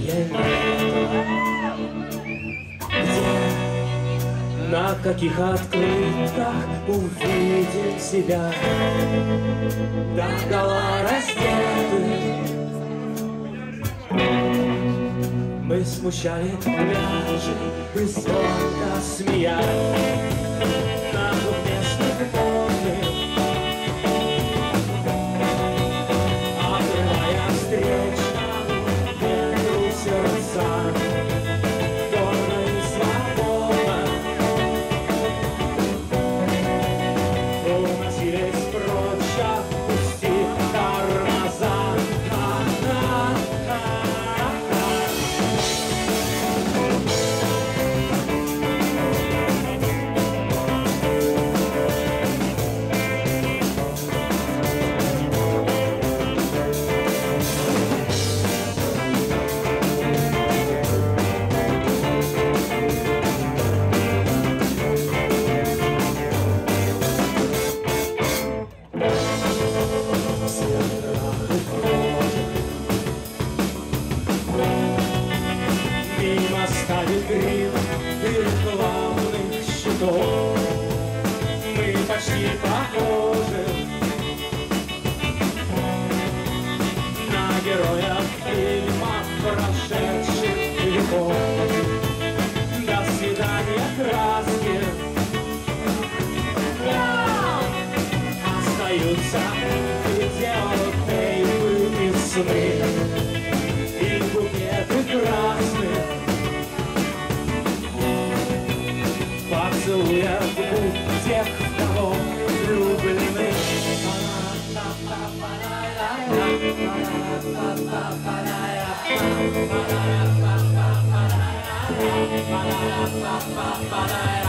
Где, на каких открытках увидим себя? До гола раздеты Мы смущали пляжи и звонко смеялись Ставит грим рекламных щитов Мы почти похожи На героев фильмов прошедших веков. До свидания, краски. Остаются видеотейпы и сны Поцелуя в губ тех, кого влюблены Ba-da-da-ba-ba-ba-da-da.